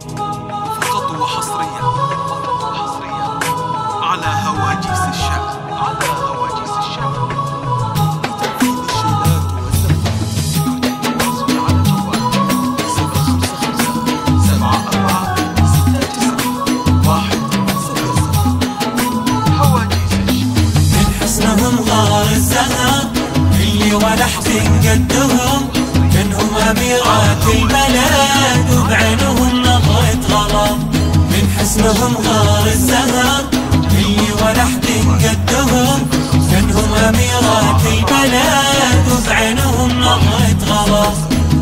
فقط وحصريا فقط وحصريا. على هواجيس الشعب على هواجيس الشعب. لتنفيذ الشيلات والسفر اتصل على الجوال صفر خمسة خمسة سبعة أربعة ستة تسعة واحد صفر هواجيس الشعب من حسنهم غار الزهر اللي ولحت قدهم. كانهم أميرات البلد وبعينهم نظرة غرام من حسنهم غار الزهر اللي ولحت قدهم كانهم أميرات البلد. وبعينهم نظرة غرام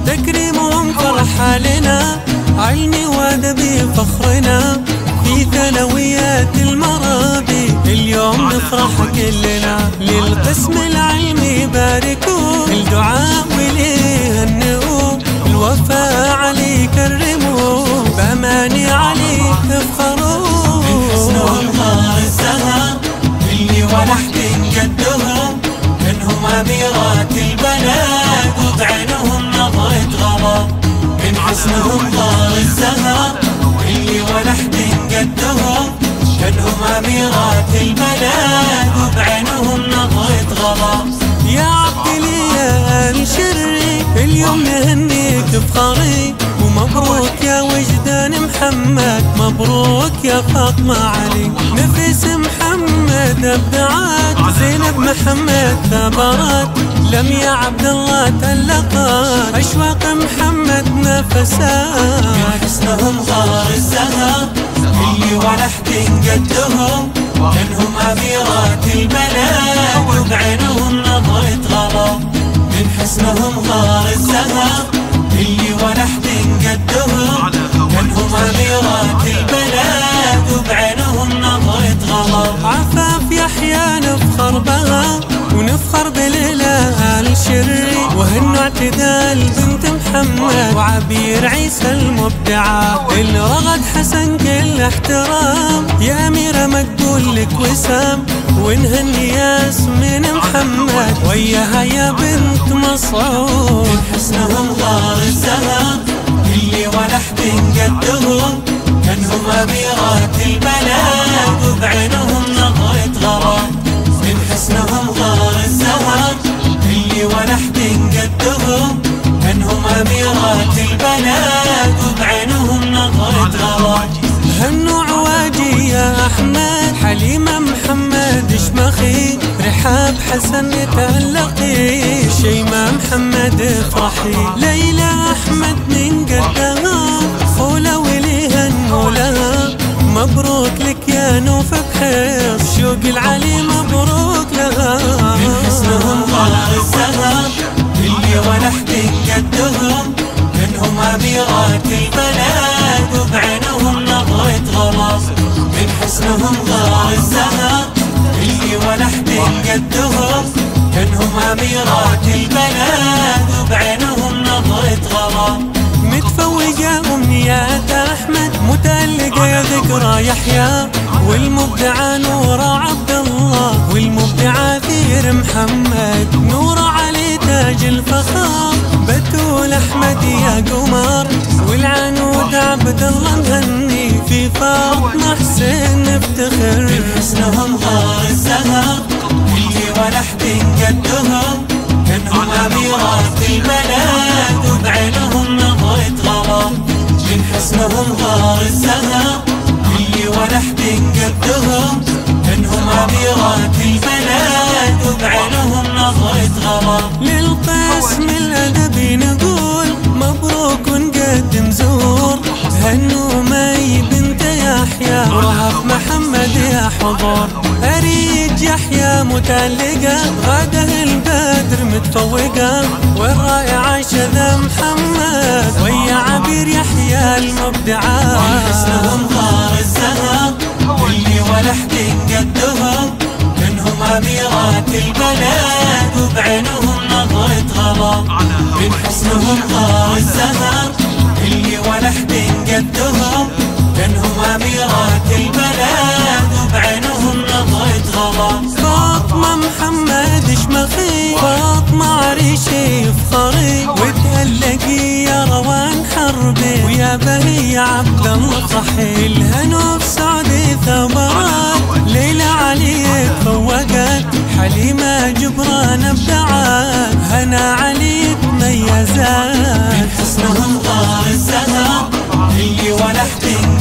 تكريمهم فرحة لنا. علمي وأدبي فخرنا. في ثانويات المرابي. اليوم نفرح كلنا. للقسم العلمي باركوا. الدعاء وليه النؤوب الوفاء بأماني علي افخروا من حسنهم غار الزهر اللي ولحت قدهم كانهم أميرات البلد وبعينهم نظرة غرام من حسنهم غار الزهر اللي ولحت قدهم كانهم أميرات البلد وبعينهم نظرة غرام يا عبد لي يا الشري اليوم نهنيك بفخري ومبروك محمد مبروك يا فاطمة علي. نفس محمد أبدعت. زينب محمد ثبرت لم يا عبد الله تلقت. أشواق محمد نفسات. من حسنهم غار الزهر. اللي ولحت قدهم كانهم اميرات البلد. وبعينهم نظرة غرام من حسنهم غار الزهر. بها ونفخر بليلة الشري وهن اعتدال بنت محمد وعبير عيسى المبدعة الرغد حسن كل احترام. يا أميرة مقبول لك وسام ونهني ياسمين محمد. وياها يا بنت مسعود من حسنهم غار الزهر اللي ولحت قدهم. كانهم أميرات البلد وبعينهم البلد وبعينهم نظرة غرام هنو عواجي يا أحمد. حليمة محمد شمخي. رحاب حسن تألقي شيماء محمد افرحي ليلى أحمد من قدها خولة وليها النولها مبروك لك يا نوف بحيص شوق العلي حسنهم غار الزهر اللي ولحت قدهم كانهم أميرات البلد وبعينهم نظرة غرام متفوقة أمنيات أحمد متألقة ذكرى يحيى. والمبدعة نورة عبد الله والمبدعة ثير محمد. نورة علي تاج الفخار بتول أحمد يا قمر والعنود عبد الله نهني في فاطمة حسين نفتخر. من حسنهم غار الزهر اللي ولحت قدهم كأنهم أميرات البلد يا حضور أريد يحيى متألقة غادة البدر متفوقة. والرائعة شذا محمد. ويا عبير يحيى المبدعة. حسنهم غار الزهر اللي ولحت قدهم كانهم أميرات البلد وبعينهم نظرة غرام من حسنهم غار الزهر اللي ولحت قدهم كانهم أميرات البلد وبعينهم نظرة غرام فاطمة محمد شمخي فاطمة عريشي فخري وتألقي يا روان حربي. ويا بهي عبد الله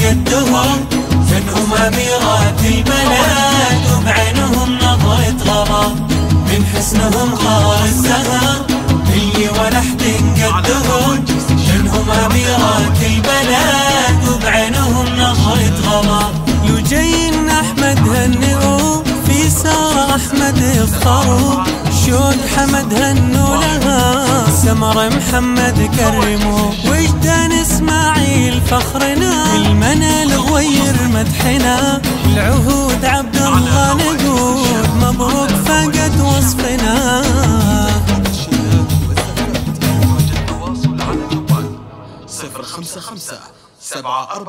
ولحت قدهم فنهم اميرات البلد وبعينهم نظرة غرام من حسنهم ظهر الزهر اللي ولحت قدهم فنهم اميرات البلد وبعينهم نظرة غرام لو جايين أحمد هنئوا في سارة أحمد افطروا شوق حمد هنوا لها؟ سمر محمد كرموا إسماعيل فخرنا المنال غوير مدحنا العهود عبد الله نقول مبروك فقد وصفنا. صفر خمسة خمسة سبعة أربعة.